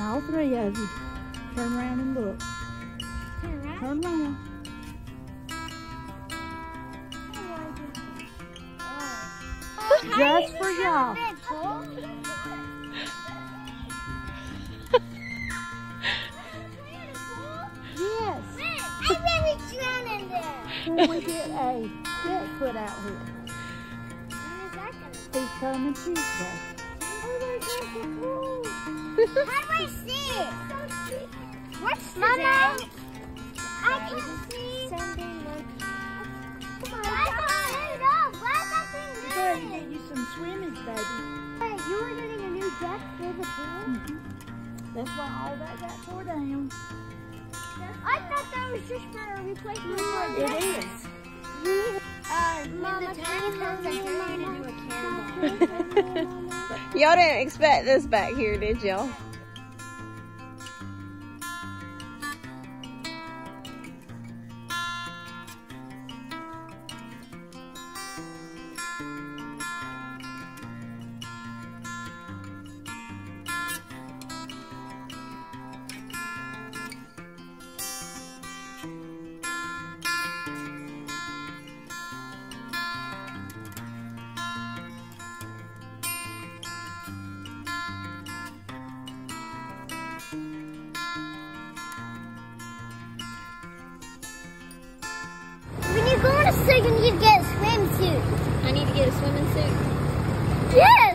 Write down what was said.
And all three of you, turn around and look. Turn around. Turn around. Just for y'all. Yes. I really drown in there. When we get a get put out here. When is that gonna He's coming Tuesday. How do I see it? What's Mama? I can see. Sunday look. I can't know. Why is that thing Better moving? get you some swimmage, baby. Hey, you were getting a new deck for the pool? That's why all that got tore down. I thought that was just for a replacement for a It is. Uh, Mama, can you turn it into a cannonball? Y'all didn't expect this back here, did y'all? When you go on a swim, you need to get a swimsuit. I need to get a swimming suit.